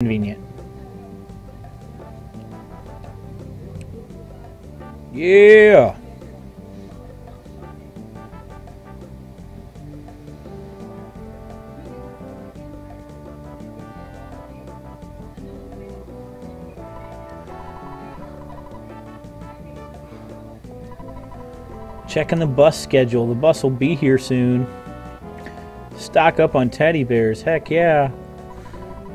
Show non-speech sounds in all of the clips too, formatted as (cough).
convenient. Yeah. Checking the bus schedule. The bus will be here soon. Stock up on teddy bears. Heck yeah.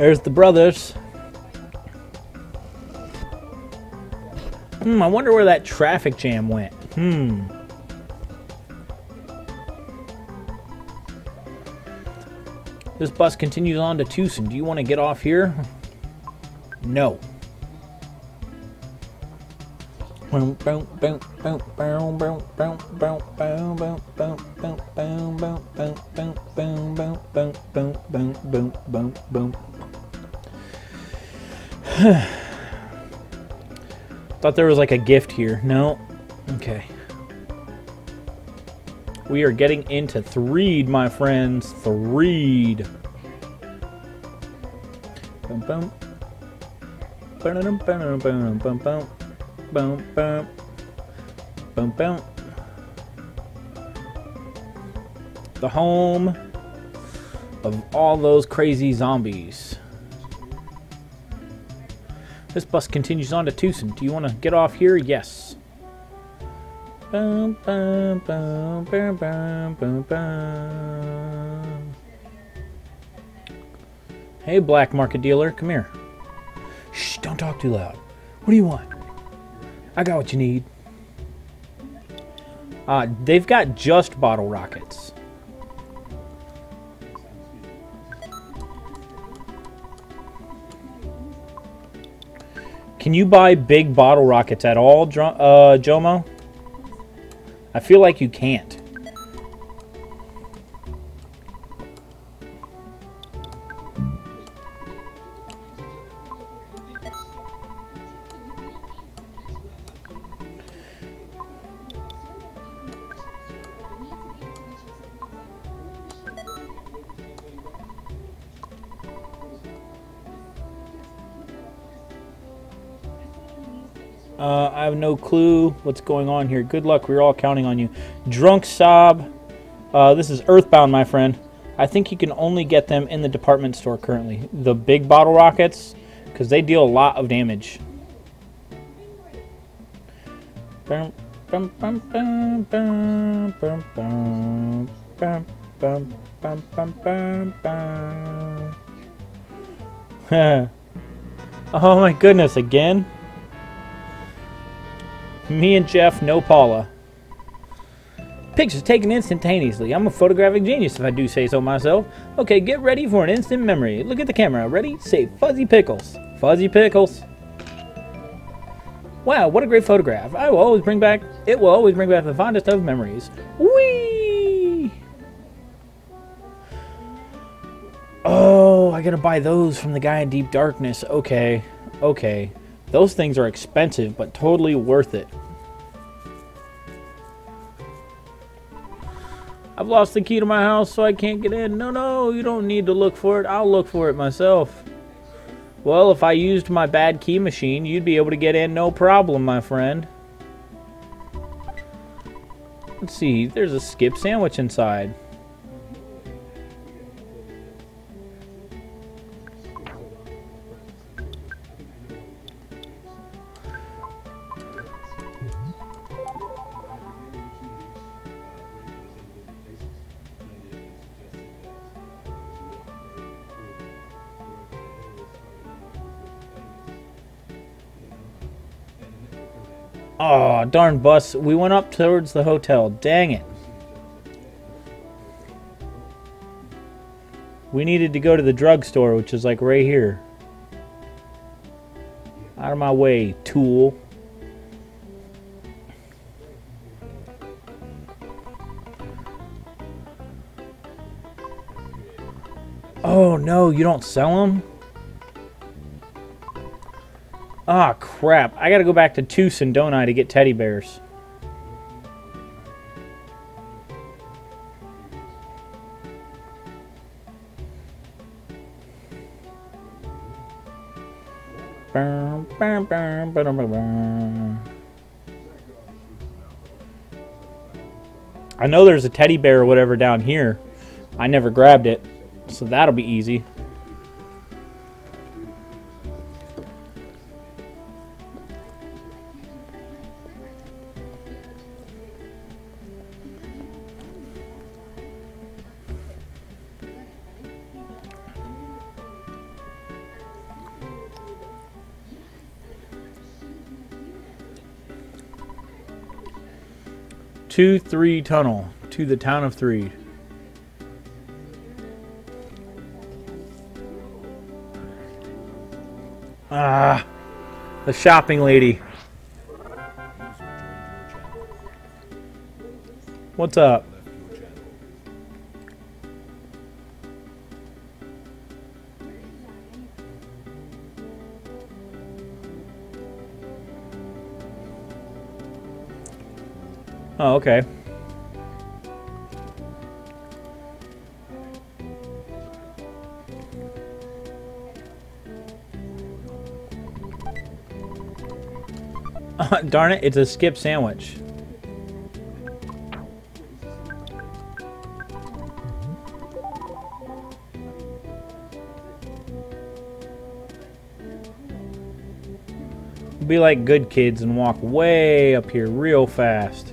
There's the brothers. Hmm, I wonder where that traffic jam went. Hmm. This bus continues on to Twoson. Do you want to get off here? No. (sighs) Thought there was like a gift here. No. Okay. We are getting into Threed, my friends. Threed. Bum. Bum bum bum bum bum. Bum bum. Bum bum. The home of all those crazy zombies. This bus continues on to Twoson. Do you want to get off here? Yes. Hey, black market dealer, come here. Shh, don't talk too loud. What do you want? I got what you need. Uh, they've got just bottle rockets. Can you buy big bottle rockets at all, uh, Jomo? I feel like you can't. Uh, I have no clue what's going on here. Good luck. We're all counting on you. Drunk Sob. Uh, this is Earthbound, my friend. I think you can only get them in the department store currently. The big bottle rockets, because they deal a lot of damage. Oh my goodness, again? Me and Jeff, no Paula. Pictures taken instantaneously. I'm a photographic genius if I do say so myself. Okay, get ready for an instant memory. Look at the camera. Ready? Say Fuzzy Pickles. Fuzzy Pickles. Wow, what a great photograph. I will always bring back, it will always bring back the fondest of memories. Whee! Oh, I gotta buy those from the guy in Deep Darkness. Okay, okay. Those things are expensive, but totally worth it. I've lost the key to my house, so I can't get in. No, no, you don't need to look for it. I'll look for it myself. Well, if I used my bad key machine, you'd be able to get in no problem, my friend. Let's see, there's a skip sandwich inside. Oh, darn bus. We went up towards the hotel. Dang it. We needed to go to the drugstore, which is like right here. Out of my way, tool. Oh no, you don't sell them? Ah, oh, crap. I gotta go back to Twoson, don't I, to get teddy bears. I know there's a teddy bear or whatever down here. I never grabbed it, so that'll be easy. Two three tunnel to the town of Three. Ah, the shopping lady. What's up? Oh, okay. (laughs) Darn it, it's a skip sandwich. Be like good kids and walk way up here real fast.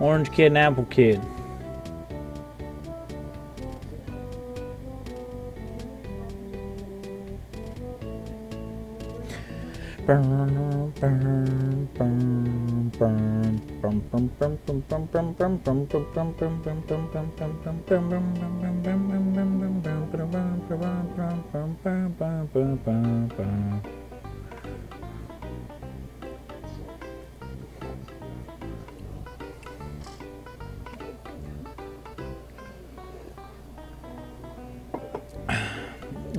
Orange kid and apple kid.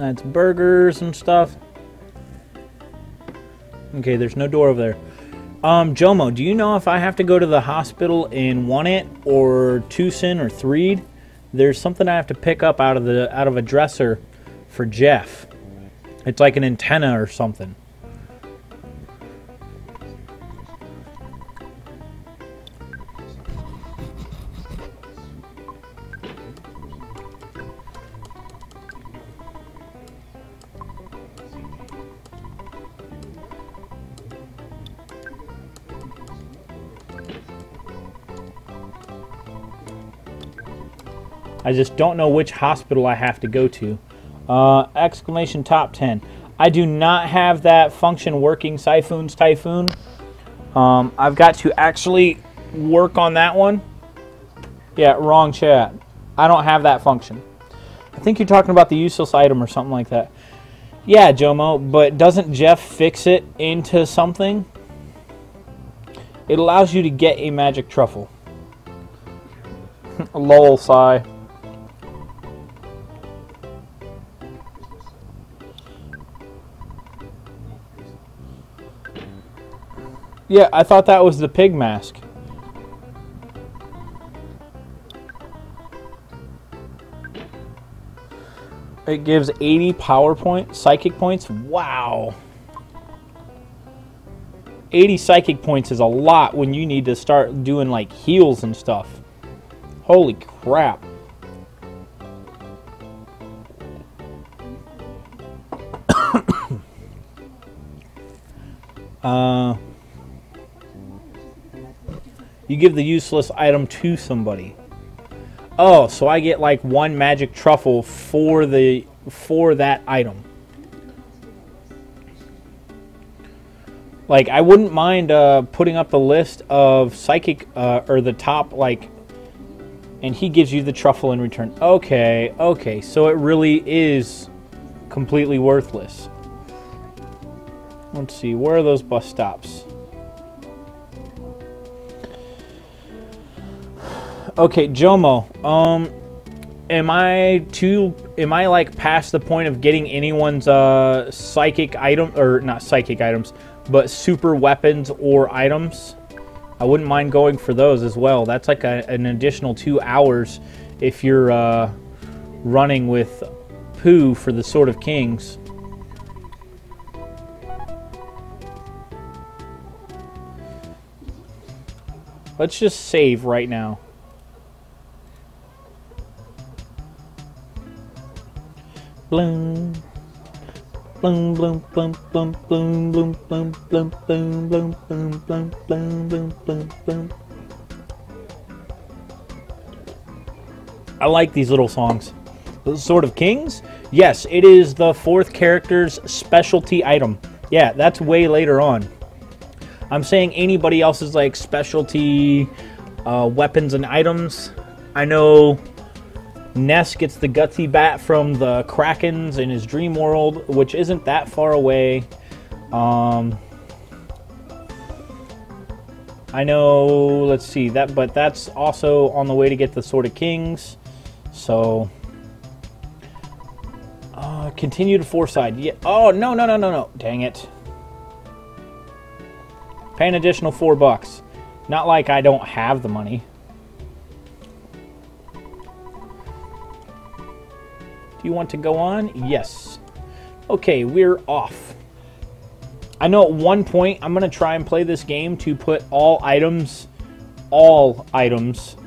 That's burgers and stuff. Okay, there's no door over there. Um, Jomo, do you know if I have to go to the hospital in Onett or Twoson or Threed? There's something I have to pick up out of the out of a dresser for Jeff. It's like an antenna or something. I just don't know which hospital I have to go to. Uh, exclamation top 10. I do not have that function working Siphon's Typhoon. Um, I've got to actually work on that one. Yeah, wrong chat. I don't have that function. I think you're talking about the useless item or something like that. Yeah, Jomo, but doesn't Jeff fix it into something? It allows you to get a magic truffle. (laughs) Lol, sigh. Yeah, I thought that was the pig mask. It gives 80 power point, psychic points. Wow. 80 psychic points is a lot when you need to start doing like heals and stuff. Holy crap. (coughs) uh you give the useless item to somebody. Oh, so I get like one magic truffle for the for that item. Like I wouldn't mind uh, putting up the list of psychic uh, or the top like and he gives you the truffle in return. Okay, okay, so it really is completely worthless. Let's see, where are those bus stops? Okay, Jomo. Um, am I too? Am I like past the point of getting anyone's uh psychic item or not psychic items, but super weapons or items? I wouldn't mind going for those as well. That's like a, an additional two hours if you're uh, running with Poo for the Sword of Kings. Let's just save right now. Bloom. Bloom, bloom, bloom, bloom, bloom, bloom, bloom, bloom, bloom, bloom, bloom, bloom, bloom, bloom, bloom. I like these little songs. Sword of Kings? Yes, it is the fourth character's specialty item. Yeah, that's way later on. I'm saying anybody else's like specialty uh, weapons and items. I know Ness gets the gutsy bat from the Krakens in his dream world, which isn't that far away. Um, I know, let's see, that, but that's also on the way to get the Sword of Kings. So, uh, continue to Fourside. Yeah. Oh, no, no, no, no, no. Dang it. Pay an additional four bucks. Not like I don't have the money. Do you want to go on? Yes. Okay, we're off. I know at one point I'm going to try and play this game to put all items, all items,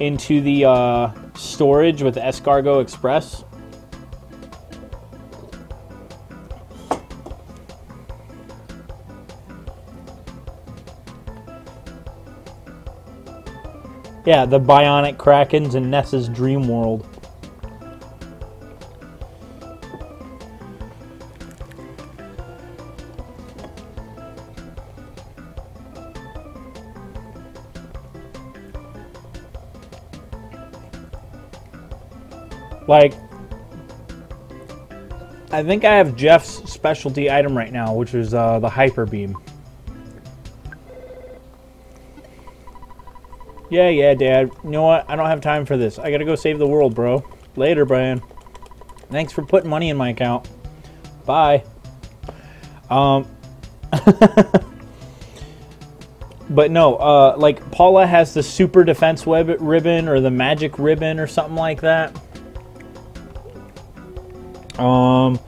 into the uh, storage with Escargo Express. Yeah, the Bionic Krakens in Ness's Dream World. Like, I think I have Jeff's specialty item right now, which is uh, the Hyper Beam. Yeah, yeah, Dad. You know what? I don't have time for this. I gotta go save the world, bro. Later, Brian. Thanks for putting money in my account. Bye. Um. (laughs) but no, uh, like Paula has the super defense web ribbon or the magic ribbon or something like that. Um,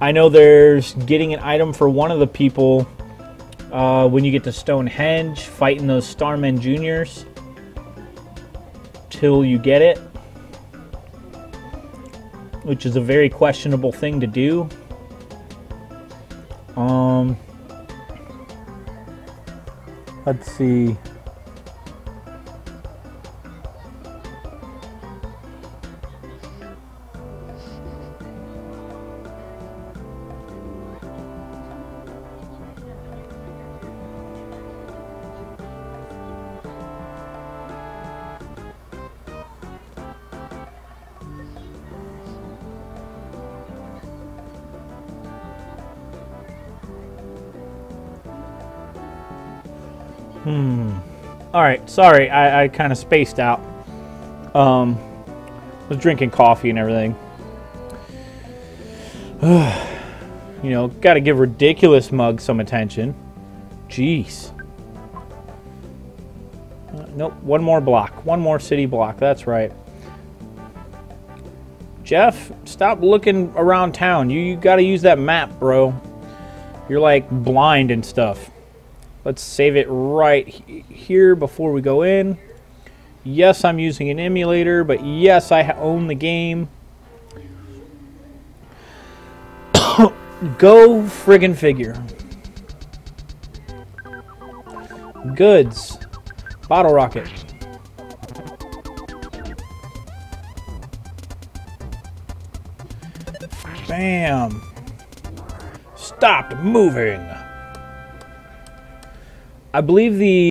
I know there's getting an item for one of the people uh, when you get to Stonehenge, fighting those Starmen Juniors till you get it, which is a very questionable thing to do. Um, let's see. Hmm. All right. Sorry, I, I kind of spaced out. Um, was drinking coffee and everything. (sighs) you know, got to give ridiculous mug some attention. Jeez. Nope. One more block. One more city block. That's right. Jeff, stop looking around town. You, you got to use that map, bro. You're like blind and stuff. Let's save it right here before we go in. Yes, I'm using an emulator, but yes, I own the game. (coughs) go friggin' figure. Goods. Bottle rocket. Bam. Stopped moving. I believe the